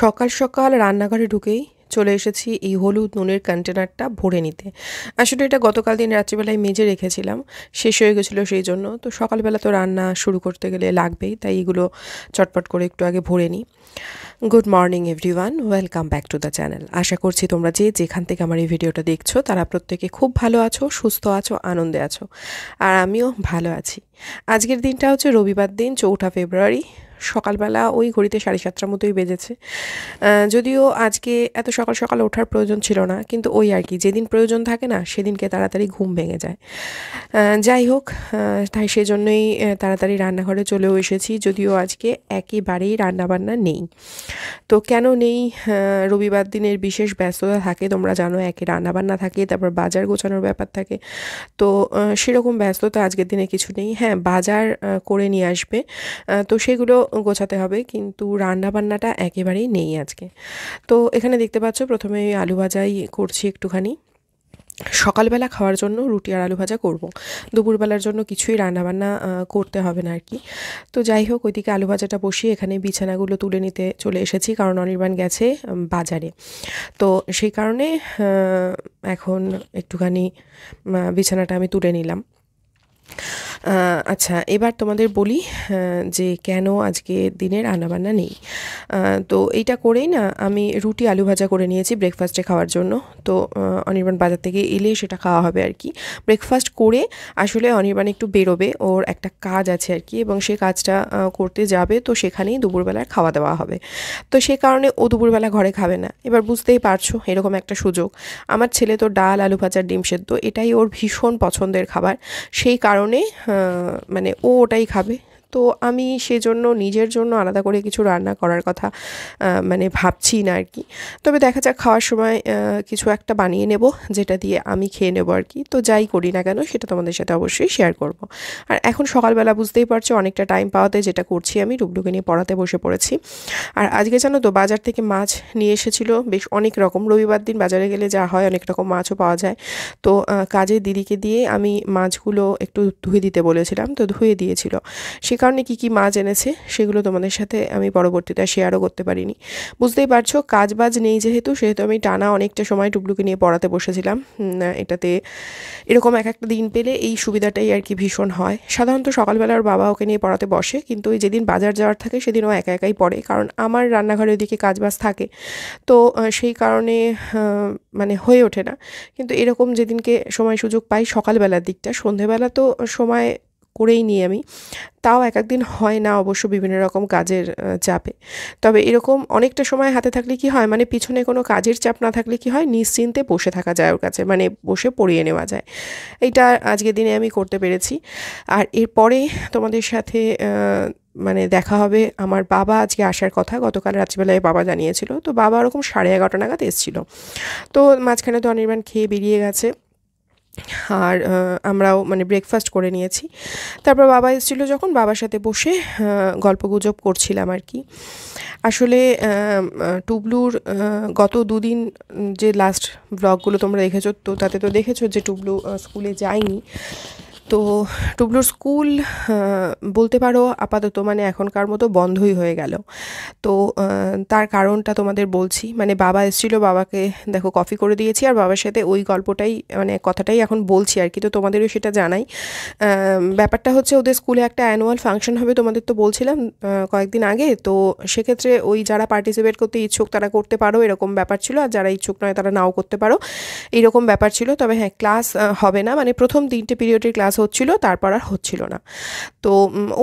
সকাল সকাল রান্নাঘরে ঢুকেই চলে এসেছি এই হলুদ নুনের কন্টেনারটা ভরে নিতে। আসলে এটা গতকাল দিন রাত্রিবেলায় মেজে রেখেছিলাম, শেষ হয়ে গেছিল সেই জন্য। তো সকালবেলা তো রান্না শুরু করতে গেলে লাগবেই, তাই এগুলো চটপট করে একটু আগে ভরে নিই। Good morning everyone welcome back to the channel আশা করছি তোমরা যে যেখান থেকে আমার এই ভিডিওটা দেখছ, তারা প্রত্যেকে খুব ভালো আছো, সুস্থ আছো, আনন্দে আছো। আর আমিও ভালো আছি। আজকের দিনটা হচ্ছে রবিবার দিন, চৌঠা ফেব্রুয়ারি। সকালবেলা ওই ঘড়িতে সাড়ে সাতটার মতোই বেজেছে। যদিও আজকে এত সকাল সকাল ওঠার প্রয়োজন ছিল না, কিন্তু ওই আর কি, যেদিন প্রয়োজন থাকে না, সেদিনকে তাড়াতাড়ি ঘুম ভেঙে যায়। যাই হোক তাই সেজন্যই তাড়াতাড়ি রান্নাঘরে চলেও এসেছি, যদিও আজকে একেবারেই রান্নাবান্না নেই। তো কেন নেই? রবিবার দিনের বিশেষ ব্যস্ততা থাকে, তোমরা জানো, একে রান্নাবান্না থাকে, তারপর বাজার গোছানোর ব্যাপার থাকে। তো সেরকম ব্যস্ততা আজকের দিনে কিছু নেই। হ্যাঁ বাজার করে নিয়ে আসবে। তো সেগুলো গোছাতে হবে, কিন্তু রান্না বান্নাটা একেবারেই নেই আজকে। তো এখানে দেখতে পাচ্ছ, প্রথমে আলু ভাজাই করছি একটুখানি। সকালবেলা খাওয়ার জন্য রুটি আর আলু ভাজা করব। দুপুরবেলার জন্য কিছুই রান্নাবান্না করতে হবে না আর কি। তো যাই হোক, ওইদিকে আলু ভাজাটা বসিয়ে এখানে বিছানাগুলো তুলে নিতে চলে এসেছি, কারণ অনির্বাণ গেছে বাজারে। তো সেই কারণে এখন একটুখানি বিছানাটা আমি তুলে নিলাম। আচ্ছা এবার তোমাদের বলি যে কেন আজকে দিনে রান্নাবান্না নেই। তো এইটা করেই না আমি রুটি আলু ভাজা করে নিয়েছি ব্রেকফাস্টে খাওয়ার জন্য। তো অনির্বাণ বাজার থেকে এলে সেটা খাওয়া হবে আর কি। ব্রেকফাস্ট করে আসলে অনির্বাণ একটু বেরোবে, ওর একটা কাজ আছে আর কি এবং সে কাজটা করতে যাবে, তো সেখানেই দুপুরবেলার খাওয়া দাওয়া হবে। তো সে কারণে ও দুপুরবেলা ঘরে খাবে না। এবার বুঝতেই পারছ, এরকম একটা সুযোগ। আমার ছেলে তো ডাল, আলু ভাজার ডিম সেদ্ধ, এটাই ওর ভীষণ পছন্দের খাবার। সেই কারণে মানে ও ওটাই খাবে তো আমি সেজন্য নিজের জন্য আলাদা করে কিছু রান্না করার কথা মানে ভাবছি না আর কি তবে দেখা যাক খাওয়ার সময় কিছু একটা বানিয়ে নেব, যেটা দিয়ে আমি খেয়ে নেব আর কি তো যাই করি না কেন, সেটা তোমাদের সাথে অবশ্যই শেয়ার করব। আর এখন সকালবেলা বুঝতেই পারছ, অনেকটা টাইম পাওয়াতে যেটা করছি আমি ডুবডুকে নিয়ে পড়াতে বসে পড়েছি। আর আজকে জানো তো, বাজার থেকে মাছ নিয়ে এসেছিল, বেশ অনেক রকম। রবিবার দিন বাজারে গেলে যা হয়, অনেক রকম মাছও পাওয়া যায়। তো কাজের দিদিকে দিয়ে আমি মাছগুলো একটু ধুয়ে দিতে বলেছিলাম, তো ধুয়ে দিয়েছিল। সে কারণে কী কী মাছ এনেছে সেগুলো তোমাদের সাথে আমি পরবর্তীতে শেয়ারও করতে পারিনি। বুঝতেই পারছ কাজ বাজ নেই যেহেতু, সেহেতু আমি টানা অনেকটা সময় টুকলুকে নিয়ে পড়াতে বসেছিলাম। এটাতে এরকম এক একটা দিন পেলে এই সুবিধাটাই আর কি ভীষণ হয়। সাধারণত সকালবেলার বাবা ওকে নিয়ে পড়াতে বসে, কিন্তু ওই যেদিন বাজার যাওয়ার থাকে সেদিন ও একা একাই পড়ে, কারণ আমার রান্নাঘরের ওদিকে কাজবাজ থাকে। তো সেই কারণে মানে হয়ে ওঠে না। কিন্তু এরকম যেদিনকে সময় সুযোগ পাই সকালবেলার দিকটা, সন্ধেবেলা তো সময় করেই নিই আমি। তাও এক একদিন হয় না অবশ্য বিভিন্ন রকম কাজের চাপে। তবে এরকম অনেকটা সময় হাতে থাকলে কি হয়? মানে পিছনে কোনো কাজের চাপ না থাকলে কি হয়? নিশ্চিন্তে বসে থাকা যায় ওর কাছে মানে বসে পড়িয়ে নেওয়া যায়। এইটা আজকের দিনে আমি করতে পেরেছি। আর এরপরে তোমাদের সাথে মানে দেখা হবে আমার বাবা আজকে আসার কথা। গতকাল রাত্রিবেলায় বাবা জানিয়েছিল। তো বাবা ওরকম সাড়ে এগারোটা নাগাদ এসেছিল। তো মাঝখানে তো অনির্বাণ খেয়ে বেরিয়ে গেছে। আর আমরাও মানে ব্রেকফাস্ট করে নিয়েছি। তারপর বাবা এসেছিল যখন, বাবার সাথে বসে গল্প গুজব করছিলাম আর কি। আসলে টুবলুর গত দুদিন যে লাস্ট ব্লগগুলো তোমরা দেখেছ, তো তাতে তো দেখেছ যে টুবলু স্কুলে যায়নি। তো টুবলুর স্কুল বলতে পারো আপাতত মানে এখনকার মতো বন্ধই হয়ে গেল। তো তার কারণটা তোমাদের বলছি। মানে বাবা এসেছিল, বাবাকে দেখো কফি করে দিয়েছি আর বাবার সাথে ওই গল্পটাই মানে কথাটাই এখন বলছি আর কি। তো তোমাদেরও সেটা জানাই। ব্যাপারটা হচ্ছে ওদের স্কুলে একটা অ্যানুয়াল ফাংশন হবে তোমাদের তো বলছিলাম কয়েকদিন আগে। তো সেক্ষেত্রে ওই যারা পার্টিসিপেট করতে ইচ্ছুক তারা করতে পারো, এরকম ব্যাপার ছিল। আর যারা ইচ্ছুক নয় তারা নাও করতে পারো। এইরকম ব্যাপার ছিল। তবে হ্যাঁ ক্লাস হবে না। মানে প্রথম তিনটে পিরিয়ডের ক্লাস হচ্ছিল, তারপর আর হচ্ছিল না। তো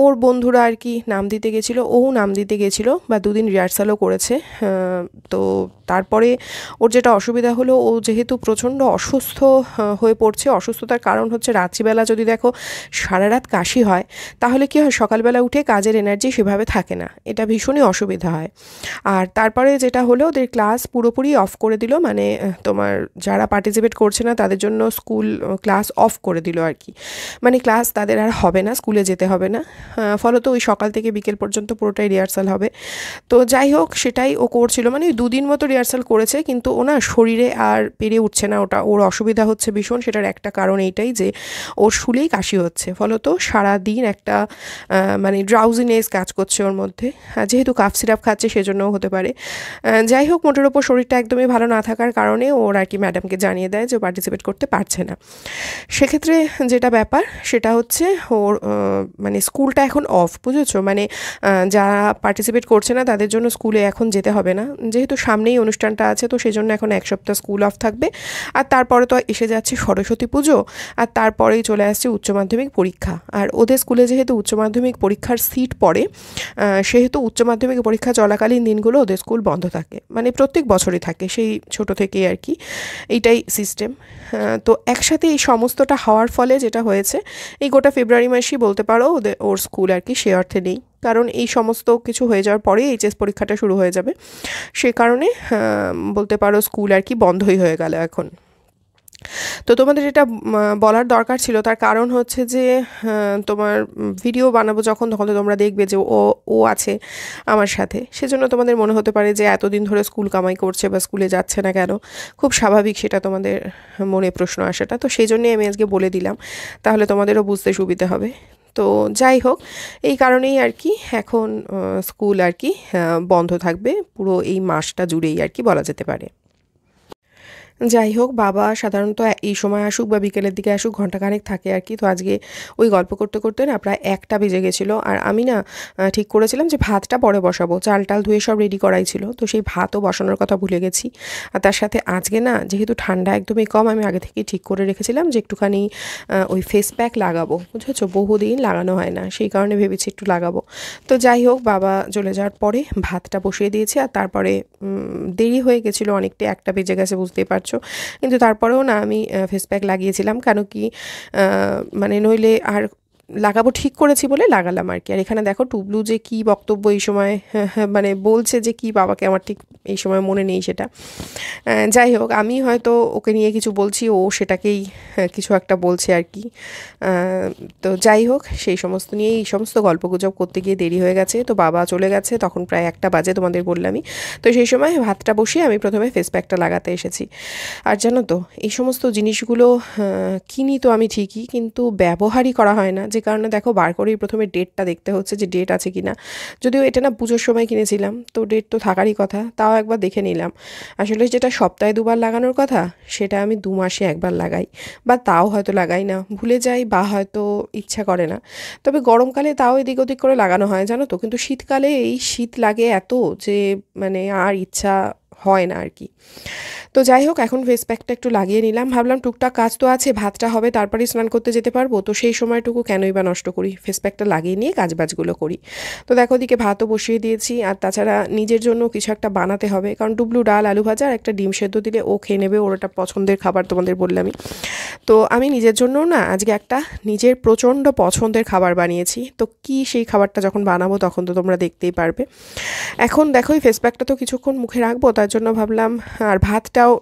ওর বন্ধুরা আর কি নাম দিতে গেছিল, ও নাম দিতে গেছিল বা দুদিন রিহার্সালও করেছে তো তারপরে ওর যেটা অসুবিধা হলো, ও যেহেতু প্রচণ্ড অসুস্থ হয়ে পড়ছে, অসুস্থতার কারণ হচ্ছে রাত্রিবেলা যদি দেখো সারা রাত কাশি হয়, তাহলে কি হয়, সকালবেলা উঠে কাজের এনার্জি সেভাবে থাকে না, এটা ভীষণই অসুবিধা হয়। আর তারপরে যেটা হলো, ওদের ক্লাস পুরোপুরি অফ করে দিল মানে তোমার যারা পার্টিসিপেট করছে না, তাদের জন্য স্কুল ক্লাস অফ করে দিল আর কি। মানে ক্লাস তাদের আর হবে না, স্কুলে যেতে হবে না। ফলত ওই সকাল থেকে বিকেল পর্যন্ত পুরোটাই রিহার্সাল হবে। তো যাই হোক, সেটাই ও করছিল। মানে দুদিন মতো রিহার্সাল করেছে, কিন্তু ওনার শরীরে আর পেরে উঠছে না ওটা। ওর অসুবিধা হচ্ছে ভীষণ, সেটার একটা কারণ এইটাই যে ওর শুলেই কাশি হচ্ছে। ফলত সারা দিন একটা মানে ড্রাউজিনেস কাজ করছে ওর মধ্যে। যেহেতু কাফ সিরাপ খাচ্ছে, সেজন্যও হতে পারে। যাই হোক, মোটের ওপর শরীরটা একদমই ভালো না থাকার কারণে ওর আর কি ম্যাডামকে জানিয়ে দেয় যে পার্টিসিপেট করতে পারছে না। সেক্ষেত্রে যেটা ব্যাপার সেটা হচ্ছে ওর মানে স্কুলটা এখন অফ বুঝেছ? মানে যারা পার্টিসিপেট করছে না, তাদের জন্য স্কুলে এখন যেতে হবে না। যেহেতু সামনেই অনুষ্ঠানটা আছে, তো সেজন্য এখন এক সপ্তাহ স্কুল অফ থাকবে। আর তারপরে তো এসে যাচ্ছে সরস্বতী পুজো, আর তারপরেই চলে আসছে উচ্চ মাধ্যমিক পরীক্ষা। আর ওদের স্কুলে যেহেতু উচ্চ মাধ্যমিক পরীক্ষার সিট পড়ে সেহেতু উচ্চ মাধ্যমিক পরীক্ষা চলাকালীন দিনগুলো ওদের স্কুল বন্ধ থাকে। মানে প্রত্যেক বছরই থাকে, সেই ছোট থেকেই আর কি। এইটাই সিস্টেম তো একসাথে এই সমস্তটা হওয়ার ফলে যেটা হয়েছে, এই গোটা ফেব্রুয়ারি মাসেই বলতে পারো ওদের ওর স্কুল আর কি সে অর্থে নেই। কারণ এই সমস্ত কিছু হয়ে যাওয়ার পরেই এইচএস পরীক্ষাটা শুরু হয়ে যাবে। সে কারণে বলতে পারো স্কুল আর কি বন্ধই হয়ে গেল এখন। তো তোমাদের এটা বলার দরকার ছিল। তার কারণ হচ্ছে যে তোমার ভিডিও বানাবো যখন, তখন তো তোমরা দেখবে যে ও ও আছে আমার সাথে। সেজন্য তোমাদের মনে হতে পারে যে এতদিন ধরে স্কুল কামাই করছে বা স্কুলে যাচ্ছে না কেন, খুব স্বাভাবিক সেটা তোমাদের মনে প্রশ্ন আসাটা। তো সেই জন্যই আমি আজকে বলে দিলাম, তাহলে তোমাদেরও বুঝতে সুবিধা হবে। তো যাই হোক, এই কারণেই আর কি এখন স্কুল আর কি বন্ধ থাকবে। পুরো এই মাসটা জুড়েই আর কি বলা যেতে পারে। যাই হোক, বাবা সাধারণত এই সময় আসুক বা বিকেলের দিকে আসুক ঘন্টাখানেক থাকে আর কি। তো আজকে ওই গল্প করতে করতে না প্রায় একটা বেজে গেছিল। আর আমি না ঠিক করেছিলাম যে ভাতটা পরে বসাবো। চাল টাল ধুয়ে সব রেডি করাই ছিল। তো সেই ভাতও বসানোর কথা ভুলে গেছি। আর তার সাথে আজকে না, যেহেতু ঠান্ডা একদমই কম, আমি আগে থেকেই ঠিক করে রেখেছিলাম যে একটুখানি ওই ফেস প্যাক লাগাবো। বুঝেছ? বহুদিন লাগানো হয় না। সেই কারণে ভেবেছি একটু লাগাবো। তো যাই হোক, বাবা চলে যাওয়ার পরে ভাতটা বসিয়ে দিয়েছি। আর তারপরে দেরি হয়ে গেছিল অনেকটা, একটা বেজে গেছে, বুঝতেই পারছ। পারছ কিন্তু তারপরেও না আমি ফেস প্যাক লাগিয়েছিলাম। কেন কি মানে নইলে আর লাগাবো ঠিক করেছি বলে লাগালাম আর কি। আর এখানে দেখো টুবলু যে কি বক্তব্য এই সময় মানে বলছে যে কি বাবাকে আমার ঠিক এই সময় মনে নেই সেটা। যাই হোক, আমি হয়তো ওকে নিয়ে কিছু বলছি, ও সেটাকেই কিছু একটা বলছে আর কি। তো যাই হোক, সেই সমস্ত নিয়ে এই সমস্ত গল্প গুজব করতে গিয়ে দেরি হয়ে গেছে। তো বাবা চলে গেছে, তখন প্রায় একটা বাজে তোমাদের বললামই। তো সেই সময় ভাতটা বসিয়ে আমি প্রথমে ফেস প্যাকটা লাগাতে এসেছি। আর জানো তো, এই সমস্ত জিনিসগুলো কিনি তো আমি ঠিকই, কিন্তু ব্যবহারই করা হয় না। যে কারণে দেখো বার করেই প্রথমে ডেটটা দেখতে হচ্ছে যে ডেট আছে কি না যদিও এটা না পুজোর সময় কিনেছিলাম, তো ডেট তো থাকারই কথা, তাও একবার দেখে নিলাম। আসলে যেটা সপ্তাহে দুবার লাগানোর কথা, সেটা আমি দু মাসে একবার লাগাই, বা তাও হয়তো লাগাই না, ভুলে যাই বা হয়তো ইচ্ছা করে না। তবে গরমকালে তাও এদিক ওদিক করে লাগানো হয়, জানো তো? কিন্তু শীতকালে এই শীত লাগে এত যে মানে আর ইচ্ছা হয় না আর কি। তো যাই হোক, এখন ফেস প্যাকটা একটু লাগিয়ে নিলাম। ভাবলাম টুকটাক কাজ তো আছে, ভাতটা হবে, তারপরেই স্নান করতে যেতে পারব। তো সেই সময়টুকু কেনই বা নষ্ট করি? ফেস প্যাকটা লাগিয়ে নিয়ে কাজবাজগুলো করি। তো দেখো দিকে ভাতও বসিয়ে দিয়েছি। আর তাছাড়া নিজের জন্য কিছু একটা বানাতে হবে। কারণ ডুবলু ডাল, আলু ভাজা আর একটা ডিম সেদ্ধ দিলে ও খেয়ে নেবে। ওর একটা পছন্দের খাবার তোমাদের বললামই তো আমি নিজের জন্য না, আজকে একটা নিজের প্রচণ্ড পছন্দের খাবার বানিয়েছি। তো কি সেই খাবারটা যখন বানাবো তখন তো তোমরা দেখতেই পারবে। এখন দেখো, এই ফেস প্যাকটা তো কিছুক্ষণ মুখে রাখব তার জন্য ভাবলাম, আর ভাতটাও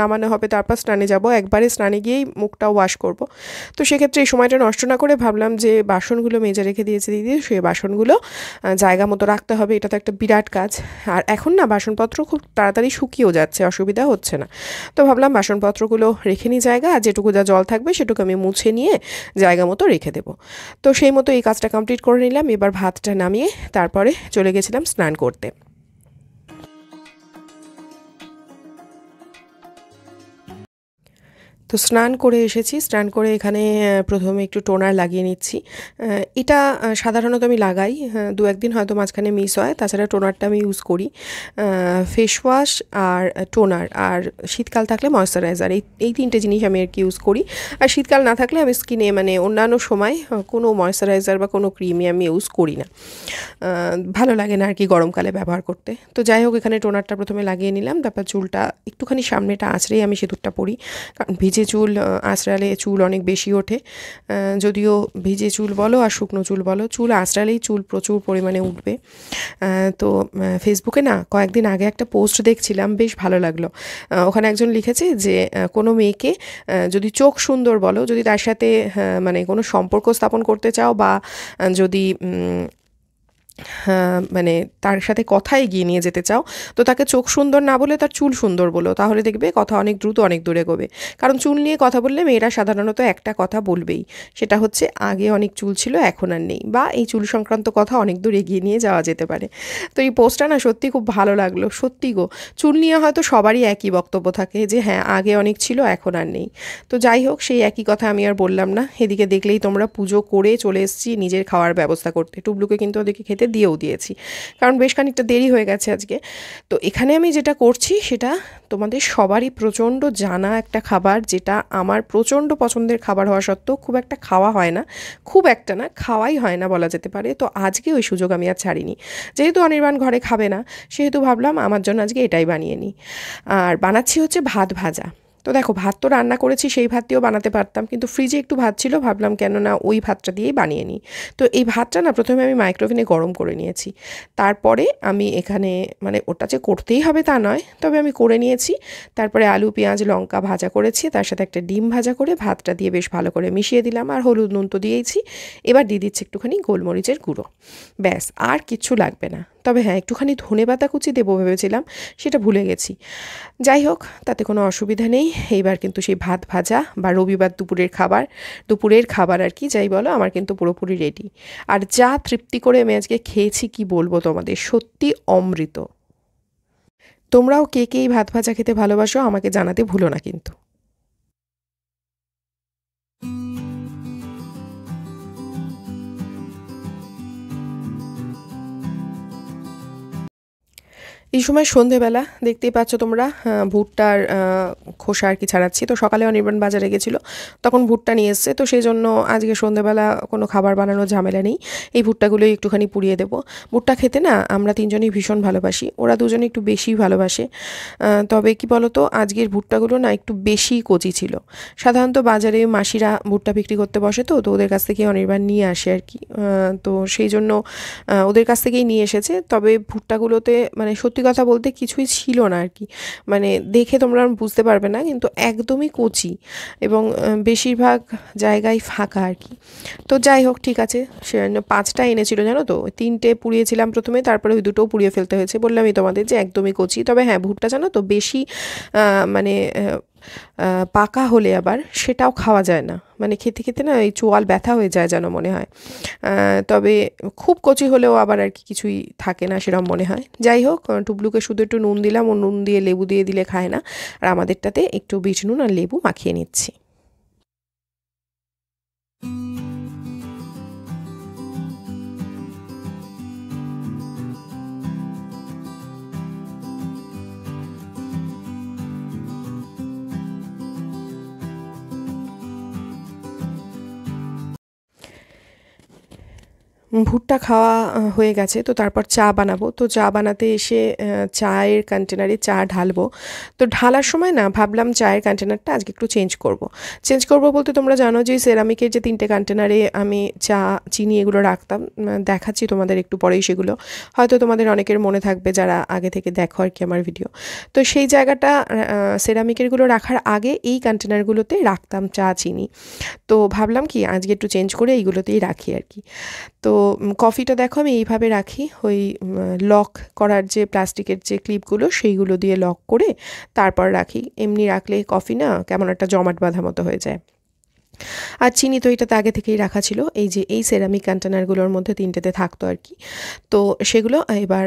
নামানো হবে, তারপর স্নানে যাব। একবারে স্নানে গিয়েই মুখটাও ওয়াশ করব। তো সেক্ষেত্রে এই সময়টা নষ্ট না করে ভাবলাম যে, বাসনগুলো মেজে রেখে দিয়েছে দিদি সেই বাসনগুলো জায়গা মতো রাখতে হবে। এটা তো একটা বিরাট কাজ। আর এখন না, বাসনপত্র খুব তাড়াতাড়ি শুকিয়েও যাচ্ছে, অসুবিধা হচ্ছে না। তো ভাবলাম বাসনপত্রগুলো রেখে নিই জায়গা, আর যেটুকু যা জল থাকবে সেটুকু আমি মুছে নিয়ে জায়গা মতো রেখে দেবো। তো সেই মতো এই কাজটা কমপ্লিট করে নিলাম। এবার ভাতটা নামিয়ে তারপরে চলে গেছিলাম স্নান করতে। তো স্নান করে এসেছি, স্নান করে এখানে প্রথমে একটু টোনার লাগিয়ে নিচ্ছি। এটা সাধারণত আমি লাগাই দু একদিন হয়তো মাঝখানে মিস হয়, তাছাড়া টোনারটা আমি ইউজ করি। ফেস ওয়াশ আর টোনার, আর শীতকাল থাকলে ময়শ্চারাইজার এই এই তিনটে জিনিস আমি আর কি ইউজ করি। আর শীতকাল না থাকলে আমি স্কিনে মানে অন্যান্য সময় কোনো ময়শ্চারাইজার বা কোনো ক্রিমই আমি ইউজ করি না। ভালো লাগে না আর কি গরমকালে ব্যবহার করতে। তো যাই হোক, এখানে টোনারটা প্রথমে লাগিয়ে নিলাম, তারপর চুলটা একটুখানি সামনেটা আঁচড়েই আমি সিঁদুরটা পরি। কারণ ভিজে ভিজে চুল আঁচড়ালে চুল অনেক বেশি ওঠে। যদিও ভিজে চুল বলো আর শুকনো চুল বলো, চুল আঁচড়ালেই চুল প্রচুর পরিমাণে উঠবে। তো ফেসবুকে না কয়েকদিন আগে একটা পোস্ট দেখছিলাম, বেশ ভালো লাগল। ওখানে একজন লিখেছে যে কোনো মেয়েকে যদি চোখ সুন্দর বলো, যদি তার সাথে মানে কোনো সম্পর্ক স্থাপন করতে চাও বা যদি মানে তার সাথে কথা এগিয়ে নিয়ে যেতে চাও, তো তাকে চোখ সুন্দর না বলে তার চুল সুন্দর বলো, তাহলে দেখবে কথা অনেক দ্রুত অনেক দূরে গোবে কারণ চুল নিয়ে কথা বললে মেয়েরা সাধারণত একটা কথা বলবেই, সেটা হচ্ছে আগে অনেক চুল ছিল, এখন আর নেই, বা এই চুল সংক্রান্ত কথা অনেক দূর এগিয়ে নিয়ে যাওয়া যেতে পারে। তো এই পোস্টটা না সত্যি খুব ভালো লাগল, সত্যি গো, চুল নিয়ে হয়তো সবারই একই বক্তব্য থাকে যে হ্যাঁ আগে অনেক ছিল, এখন আর নেই। তো যাই হোক, সেই একই কথা আমি আর বললাম না, এদিকে দেখলেই তোমরা পুজো করে চলে এসেছি, নিজের খাওয়ার ব্যবস্থা করতে। টুবলুকে কিন্তু ওদেরকে খেতে দিয়েও দিয়েছি। কারণ বেশ খানিকটা দেরি হয়ে গেছে আজকে। তো এখানে আমি যেটা করছি, সেটা তোমাদের সবারই প্রচণ্ড জানা একটা খাবার, যেটা আমার প্রচণ্ড পছন্দের খাবার হওয়া সত্ত্বেও খুব একটা খাওয়া হয় না। খুব একটা না, খাওয়াই হয় না বলা যেতে পারে। তো আজকে ওই সুযোগ আমি আর ছাড়িনি। যেহেতু অনির্বাণ ঘরে খাবে না, সেহেতু ভাবলাম আমার জন্য আজকে এটাই বানিয়ে নিই। আর বানাচ্ছি হচ্ছে ভাত ভাজা। তো দেখো, ভাত তো রান্না করেছি, সেই ভাত দিয়েও বানাতে পারতাম। কিন্তু ফ্রিজে একটু ভাত ছিল, ভাবলাম কেন না ওই ভাতটা দিয়েই বানিয়ে নিই। তো এই ভাতটা না, প্রথমে আমি মাইক্রোওভেনে গরম করে নিয়েছি। তারপরে আমি এখানে মানে ওটা যে করতেই হবে তা নয়, তবে আমি করে নিয়েছি। তারপরে আলু, পেঁয়াজ, লঙ্কা ভাজা করেছি, তার সাথে একটা ডিম ভাজা করে ভাতটা দিয়ে বেশ ভালো করে মিশিয়ে দিলাম, আর হলুদ নুন তো দিয়েইছি। এবার দিয়ে দিচ্ছি একটুখানি গোলমরিচের গুঁড়ো। ব্যাস, আর কিচ্ছু লাগবে না। তবে হ্যাঁ একটুখানি ধনে পাতা কুচি দেবো ভেবেছিলাম, সেটা ভুলে গেছি। যাই হোক, তাতে কোনো অসুবিধা নেই। এইবার কিন্তু সেই ভাত ভাজা বা রবিবার দুপুরের খাবার দুপুরের খাবার আর কি, যাই বলো, আমার কিন্তু পুরোপুরি রেডি আর যা তৃপ্তি করে আমি আজকে খেয়েছি, কি বলব তোমাদের? সত্যি অমৃত। তোমরাও কে কে এই ভাত ভাজা খেতে ভালোবাসো, আমাকে জানাতে ভুলো না কিন্তু। এই সময় সন্ধেবেলা দেখতেই পাচ্ছ তোমরা ভুট্টার খোসা আর কি ছাড়াচ্ছি। তো সকালে অনির্বাণ বাজারে গেছিল, তখন ভুট্টা নিয়ে এসছে। তো সেই জন্য আজকে সন্ধেবেলা কোনো খাবার বানানোর ঝামেলা নেই। এই ভুট্টাগুলোই একটুখানি পুড়িয়ে দেবো। ভুট্টা খেতে না আমরা তিনজনই ভীষণ ভালোবাসি। ওরা দুজনে একটু বেশি ভালোবাসে। তবে কি বলতো, আজকের ভুট্টাগুলো না একটু বেশি কচি ছিল। সাধারণত বাজারে মাসিরা ভুট্টা বিক্রি করতে বসে তো তো ওদের কাছ থেকে অনির্বাণ নিয়ে আসে আর কি। তো সেই জন্য ওদের কাছ থেকেই নিয়ে এসেছে। তবে ভুট্টাগুলোতে মানে সত্যি কথা বলতে কিছুই ছিল না আর কি। মানে দেখে তোমরা বুঝতে পারবে না, কিন্তু একদমই কচি এবং বেশিরভাগ জায়গায় ফাঁকা আর কি। তো যাই হোক, ঠিক আছে, সে পাঁচটা এনেছিল, জানো তো? তিনটে পুড়িয়েছিলাম প্রথমে, তারপরে ওই দুটোও পুড়িয়ে ফেলতে হয়েছে। বললামই তোমাদের যে একদমই কচি। তবে হ্যাঁ ভুট্টা জানো তো বেশি মানে পাকা হলে আবার সেটাও খাওয়া যায় না। মানে খেতে খেতে না এই চোয়াল ব্যথা হয়ে যায় যেন মনে হয়। তবে খুব কচি হলেও আবার আর কি কিছুই থাকে না সেরকম মনে হয়। যাই হোক টুবলুকে শুধু একটু নুন দিলাম। ও নুন দিয়ে লেবু দিয়ে দিলে খায় না। আর আমাদেরটাতে একটু বিট নুন আর লেবু মাখিয়ে নিচ্ছি। ভুট্টা খাওয়া হয়ে গেছে, তো তারপর চা বানাবো। তো চা বানাতে এসে চায়ের কন্টেনারে চা ঢালবো। তো ঢালার সময় না, ভাবলাম চায়ের কন্টেনারটা আজকে একটু চেঞ্জ করব। চেঞ্জ করব বলতে তোমরা জানো যে সেরামিকের যে তিনটে কন্টেনারে আমি চা, চিনি এগুলো রাখতাম। দেখাচ্ছি তোমাদের একটু পরেই সেগুলো। হয়তো তোমাদের অনেকের মনে থাকবে যারা আগে থেকে দেখো আর কি আমার ভিডিও তো সেই জায়গাটা সেরামিকেরগুলো রাখার আগে এই কন্টেনারগুলোতে রাখতাম চা, চিনি। তো ভাবলাম কি, আজকে একটু চেঞ্জ করে এইগুলোতেই রাখি আর কি। তো কফিটা দেখো, আমি এইভাবে রাখি। ওই লক করার যে প্লাস্টিকের যে ক্লিপগুলো, সেইগুলো দিয়ে লক করে তারপর রাখি। এমনি রাখলে কফি না কেমন একটা জমাট বাঁধা মতো হয়ে যায়। আর চিনি তো এটাতে আগে থেকেই রাখা ছিল। এই যে এই সেরামিক কন্টেনারগুলোর মধ্যে তিনটেতে থাকতো আর কি। তো সেগুলো এবার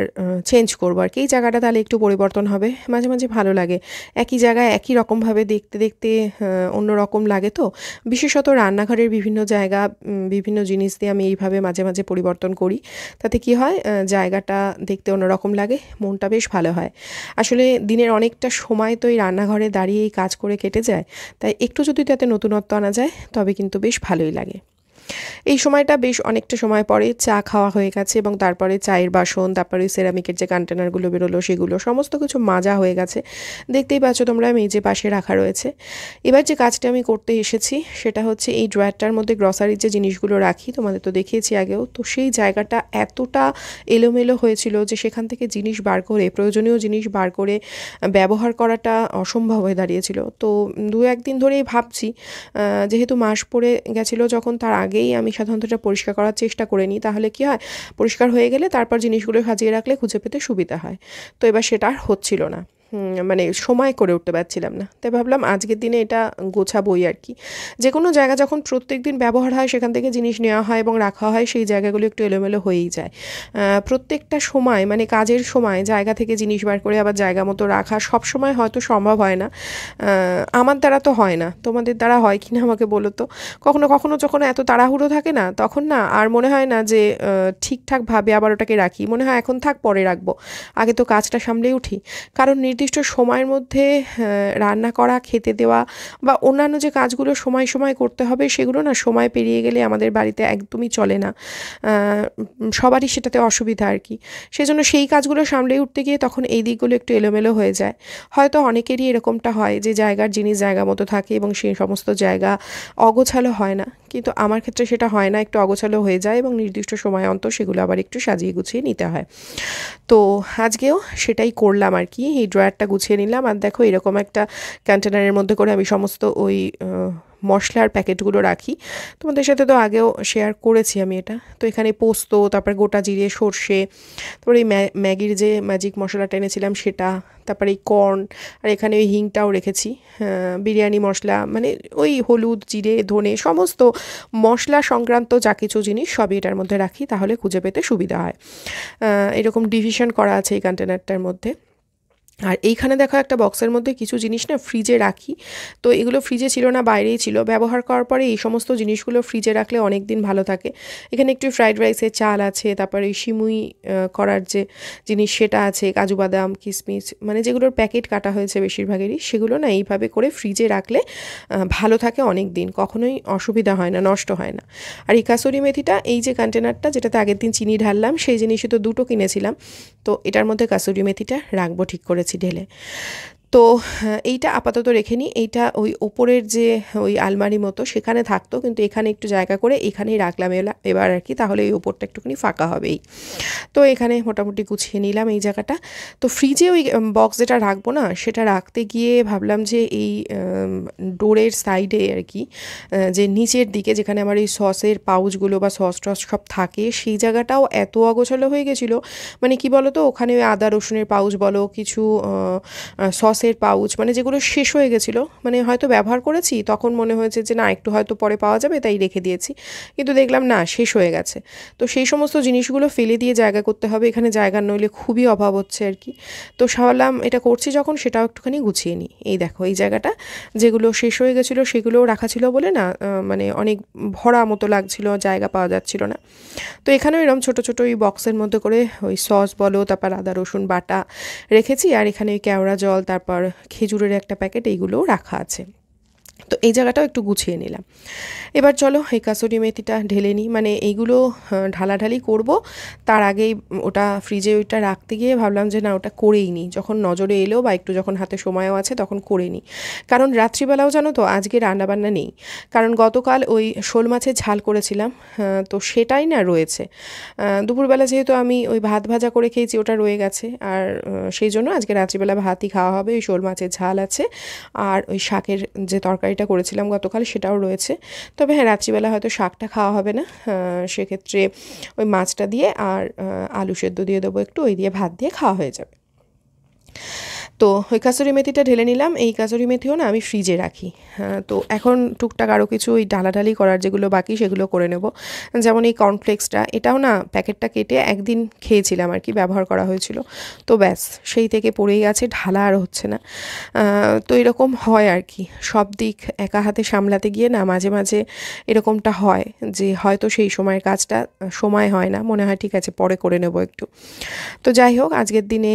চেঞ্জ করব আর কি। এই জায়গাটা তাহলে একটু পরিবর্তন হবে। মাঝে মাঝে ভালো লাগে। একই জায়গায় একই রকমভাবে দেখতে দেখতে অন্য রকম লাগে তো। বিশেষত রান্নাঘরের বিভিন্ন জায়গা বিভিন্ন জিনিস দিয়ে আমি এইভাবে মাঝে মাঝে পরিবর্তন করি। তাতে কি হয় জায়গাটা দেখতে অন্যরকম লাগে, মনটা বেশ ভালো হয়। আসলে দিনের অনেকটা সময় তো এই রান্নাঘরে দাঁড়িয়ে এই কাজ করে কেটে যায়। তাই একটু যদি তাতে নতুনত্ব আনা যায় তবে কিন্তু বেশ ভালোই লাগে। এই সময়টা বেশ অনেকটা সময় পরে চা খাওয়া হয়ে গেছে এবং তারপরে চায়ের বাসন, তারপরে সেরামিকের যে কন্টেনারগুলো বেরোলো সেগুলো সমস্ত কিছু মাজা হয়ে গেছে। দেখতেই পাচ্ছ তোমরা মেজে পাশে রাখা রয়েছে। এবার যে কাজটা আমি করতে এসেছি সেটা হচ্ছে এই ড্রয়ারটার মধ্যে গ্রসারির যে জিনিসগুলো রাখি, তোমাদের তো দেখিয়েছি আগেও, তো সেই জায়গাটা এতটা এলোমেলো হয়েছিল যে সেখান থেকে জিনিস বার করে, প্রয়োজনীয় জিনিস বার করে ব্যবহার করাটা অসম্ভব হয়ে দাঁড়িয়েছিল। তো দু একদিন ধরেই ভাবছি যেহেতু মাস পড়ে গেছিল যখন তার আগেই আমি সাধারণত এটা পরিষ্কার করার চেষ্টা করে নিই, তাহলে কি হয়? পরিষ্কার হয়ে গেলে তারপর জিনিসগুলো সাজিয়ে রাখলে খুঁজে পেতে সুবিধা হয়। তো এবার সেটা আর হচ্ছিল না। মানে সময় করে উঠতে পারছিলাম না। তাই ভাবলাম আজকের দিনে এটা গোছাবই আর কি। যে কোনো জায়গা যখন প্রত্যেক দিন ব্যবহার হয়, সেখান থেকে জিনিস নেওয়া হয় এবং রাখা হয়, সেই জায়গাগুলো একটু এলোমেলো হয়েই যায়। প্রত্যেকটা সময় মানে কাজের সময়, জায়গা থেকে জিনিস বার করে আবার জায়গা মতো রাখা সব সময় হয়তো সম্ভব হয় না। আমার দ্বারা তো হয় না। তোমাদের দ্বারা হয় কি না আমাকে বলো তো। কখনো কখনো যখন এত তাড়াহুড়ো থাকে না, তখন না আর মনে হয় না যে ঠিকঠাকভাবে আবার ওটাকে রাখি। মনে হয় এখন থাক, পরে রাখব। আগে তো কাজটা সামলে উঠি। কারণ নির্দিষ্ট সময়ের মধ্যে রান্না করা, খেতে দেওয়া বা অন্যান্য যে কাজগুলো সময় সময় করতে হবে সেগুলো না সময় পেরিয়ে গেলে আমাদের বাড়িতে একদমই চলে না। সবারই সেটাতে অসুবিধা আর কি। সেজন্য সেই কাজগুলো সামলে উঠতে গিয়ে তখন এই দিকগুলো একটু এলোমেলো হয়ে যায়। হয়তো অনেকেরই এরকমটা হয় যে জায়গার জিনিস জায়গা মতো থাকে এবং সেই সমস্ত জায়গা অগোছালো হয় না। কিন্তু আমার ক্ষেত্রে সেটা হয় না, একটু অগোছালো হয়ে যায় এবং নির্দিষ্ট সময় অন্তর সেগুলো আবার একটু সাজিয়ে গুছিয়ে নিতে হয়। তো আজকেও সেটাই করলাম আর কি, এই ড্রয়ারটা গুছিয়ে নিলাম। আর দেখো এরকম একটা কন্টেনারের মধ্যে করে আমি সমস্ত ওই মশলার প্যাকেটগুলো রাখি। তোমাদের সাথে তো আগেও শেয়ার করেছি আমি এটা। তো এখানে পোস্ত, তারপর গোটা জিরে, সর্ষে, তারপরে এই ম্যাগির যে ম্যাজিক মশলাটা এনেছিলাম সেটা, তারপরে এই কর্ন আর এখানে ওই হিংটাও রেখেছি। বিরিয়ানি মশলা মানে ওই হলুদ, জিরে, ধনে, সমস্ত মশলা সংক্রান্ত যা কিছু জিনিস সবই এটার মধ্যে রাখি, তাহলে খুঁজে পেতে সুবিধা হয়। এরকম ডিভিশন করা আছে এই কন্টেনারটার মধ্যে। আর এইখানে দেখো একটা বক্সের মধ্যে কিছু জিনিস না ফ্রিজে রাখি। তো এগুলো ফ্রিজে ছিল না, বাইরেই ছিল। ব্যবহার করার পরে এই সমস্ত জিনিসগুলো ফ্রিজে রাখলে অনেক দিন ভালো থাকে। এখানে একটু ফ্রাইড রাইসের চাল আছে, তারপরে সিমুই করার যে জিনিস সেটা আছে, কাজু বাদাম কিশমিশ মানে যেগুলোর প্যাকেট কাটা হয়েছে বেশিরভাগেরই, সেগুলো না এইভাবে করে ফ্রিজে রাখলে ভালো থাকে অনেক দিন কখনোই অসুবিধা হয় না, নষ্ট হয় না। আর এই কাসুরি মেথিটা, এই যে কন্টেনারটা যেটাতে আগের দিন চিনি ঢাললাম, সেই জিনিসই তো দুটো কিনেছিলাম। তো এটার মধ্যে কাসুরি মেথিটা রাখব ঠিক করে করেছি ঢেলে তো এইটা আপাতত রেখে নিই। এইটা ওই ওপরের যে, ওই আলমারি মতো সেখানে থাকতো, কিন্তু এখানে একটু জায়গা করে এখানেই রাখলাম এবার আর কি, তাহলে এই ওপরটা একটুখানি ফাঁকা হবেই। তো এখানে মোটামুটি গুছিয়ে নিলাম এই জায়গাটা। তো ফ্রিজে ওই বক্স যেটা রাখব না, সেটা রাখতে গিয়ে ভাবলাম যে এই ডোরের সাইডে আর কি যে নিচের দিকে যেখানে আমার এই সসের পাউচগুলো বা সস টস সব থাকে, সেই জায়গাটাও এত অগোছালো হয়ে গেছিল। মানে কি বলো তো ওখানে ওই আদা রসুনের পাউচ বলো, কিছু গ্লাসের পাউচ মানে যেগুলো শেষ হয়ে গেছিল মানে হয়তো ব্যবহার করেছি, তখন মনে হয়েছে যে, না, একটু হয়তো পরে পাওয়া যাবে, তাই রেখে দিয়েছি। কিন্তু দেখলাম, না, শেষ হয়ে গেছে। তো সেই সমস্ত জিনিসগুলো ফেলে দিয়ে জায়গা করতে হবে, এখানে জায়গা নইলে খুবই অভাব হচ্ছে আর কি। তো সাবলাম এটা করছি যখন, সেটাও একটুখানি গুছিয়ে নিই। এই দেখো, এই জায়গাটা, যেগুলো শেষ হয়ে গেছিল, সেগুলোও রাখা ছিল বলে না মানে অনেক ভরা মতো লাগছিল, জায়গা পাওয়া যাচ্ছিল না। তো এখানেও এরকম ছোটো ছোটো ওই বক্সের মধ্যে করে ওই সস বলো, তারপর আদা, রসুন বাটা রেখেছি, আর এখানে ওই কেওড়া জল, তারপর খেজুরের একটা প্যাকেট এইগুলোও রাখা আছে। তো এই জায়গাটাও একটু গুছিয়ে নিলাম। এবার চলো এই কাসুরি মেথিটা ঢেলে নিই। মানে এইগুলো ঢালাঢালি করব। তার আগেই ওটা ফ্রিজে ওইটা রাখতে গিয়ে ভাবলাম যে না, ওটা করেই নিই। যখন নজরে এলেও বা একটু যখন হাতে সময়ও আছে তখন করে নিই। কারণ রাত্রিবেলাও জানো তো, আজকে রান্নাবান্না নেই। কারণ গতকাল ওই শোল মাছের ঝাল করেছিলাম তো সেটাই না রয়েছে। দুপুরবেলা যেহেতু আমি ওই ভাত ভাজা করে খেয়েছি, ওটা রয়ে গেছে। আর সেই জন্য আজকে রাত্রিবেলা ভাতই খাওয়া হবে। ওই শোল মাছের ঝাল আছে। আর ওই শাকের যে তরকারিটা করেছিলাম গতকাল, সেটাও রয়েছে। তবে হ্যাঁ রাত্রিবেলা হয়তো শাকটা খাওয়া হবে না। সেক্ষেত্রে ওই মাছটা দিয়ে আর আলু সেদ্ধ দিয়ে দেবো একটু, ওই দিয়ে ভাত দিয়ে খাওয়া হয়ে যাবে। তো ওই কাসুরি মেথিটা ঢেলে নিলাম। এই কাসুরি মেথিও না আমি ফ্রিজে রাখি। হ্যাঁ, তো এখন টুকটাক আরও কিছু ওই ডালাডালি করার যেগুলো বাকি সেগুলো করে নেব। যেমন এই কর্নফ্লেক্সটা এটাও না প্যাকেটটা কেটে একদিন খেয়েছিলাম আর কি ব্যবহার করা হয়েছিল। তো ব্যাস সেই থেকে পড়েই আছে ঢালা আর হচ্ছে না। তো এরকম হয় আর কি। সব দিক একা হাতে সামলাতে গিয়ে না মাঝে মাঝে এরকমটা হয় যে হয়তো সেই সময়ের কাজটা সময় হয় না। মনে হয় ঠিক আছে পরে করে নেব একটু। তো যাই হোক আজকের দিনে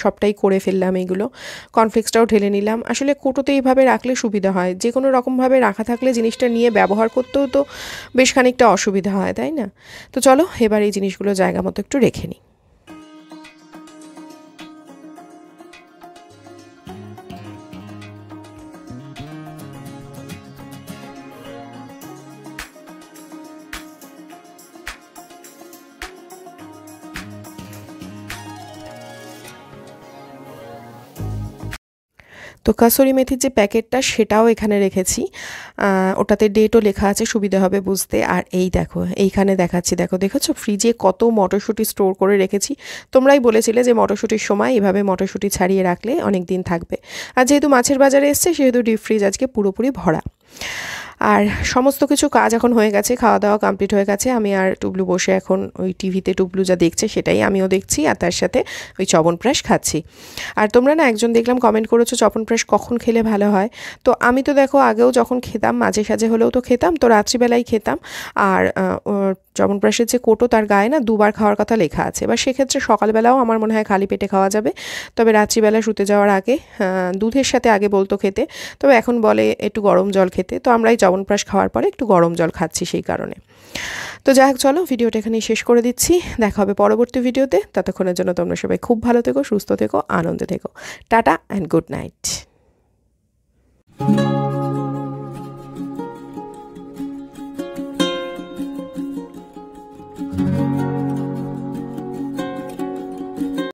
সবটাই করে ফেললাম এইগুলো। হলো। কর্নফ্লেক্সটাও ঢেলে নিলাম। আসলে কোটোতে এইভাবে রাখলে সুবিধা হয়। যে কোনো রকমভাবে রাখা থাকলে জিনিসটা নিয়ে ব্যবহার করতেও তো বেশ খানিকটা অসুবিধা হয়, তাই না? তো চলো, এবার এই জিনিসগুলো জায়গা মতো একটু রেখে নিই। তো কাসরি মেথির যে প্যাকেটটা, সেটাও এখানে রেখেছি। ওটাতে ডেটও লেখা আছে, সুবিধা হবে বুঝতে। আর এই দেখো, এইখানে দেখাচ্ছি। দেখো, দেখেছ? ফ্রিজে কত মটরশুঁটি স্টোর করে রেখেছি। তোমরাই বলেছিলে যে মটরশুঁটির সময় এভাবে মটরশুঁটি ছাড়িয়ে রাখলে অনেক দিন থাকবে। আর যেহেতু মাছের বাজারে এসছে, সেহেতু ডিপ ফ্রিজ আজকে পুরোপুরি ভরা। আর সমস্ত কিছু কাজ এখন হয়ে গেছে খাওয়া দাওয়া কমপ্লিট হয়ে গেছে। আমি আর টুবলু বসে এখন ওই টিভিতে টুবলু যা দেখছে সেটাই আমিও দেখছি আর তার সাথে ওই চবনপ্রাশ খাচ্ছি। আর তোমরা না একজন দেখলাম কমেন্ট করেছ চবনপ্রাশ কখন খেলে ভালো হয়? তো আমি তো দেখো আগেও যখন খেতাম, মাঝে সাঝে হলেও তো খেতাম, তো রাত্রিবেলায় খেতাম। আর চবনপ্রাশের যে কোটো তার গায়ে না দুবার খাওয়ার কথা লেখা আছে। এবার সেক্ষেত্রে সকালবেলাও আমার মনে হয় খালি পেটে খাওয়া যাবে। তবে রাত্রিবেলা শুতে যাওয়ার আগে দুধের সাথে আগে বলতো খেতে। তবে এখন বলে একটু গরম জল খেতে। তো আমরা এই চবনপ্রাশ খাওয়ার পরে একটু গরম জল খাচ্ছি সেই কারণে। তো যাই হোক, চলো ভিডিওটা এখানেই শেষ করে দিচ্ছি। দেখা হবে পরবর্তী ভিডিওতে। ততক্ষণের জন্য তোমরা সবাই খুব ভালো থেকো, সুস্থ থেকো, আনন্দে থেকো। Tata and good night